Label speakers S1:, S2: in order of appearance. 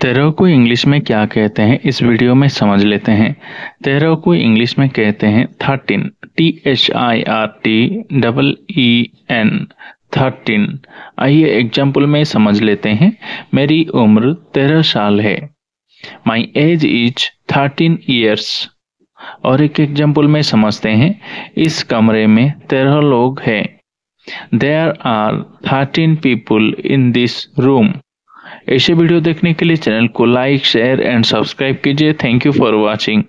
S1: तेरह को इंग्लिश में क्या कहते हैं, इस वीडियो में समझ लेते हैं। तेरह को इंग्लिश में कहते हैं thirteen T H I R T double E N thirteen आइए एग्ज़ाम्पल में समझ लेते हैं। मेरी उम्र तेरह साल है। My age is thirteen years और एक एग्ज़ाम्पल में समझते हैं, इस कमरे में तेरह लोग हैं। There are thirteen people in this room ऐसे वीडियो देखने के लिए चैनल को लाइक, शेयर एंड सब्सक्राइब कीजिए। Thank you for watching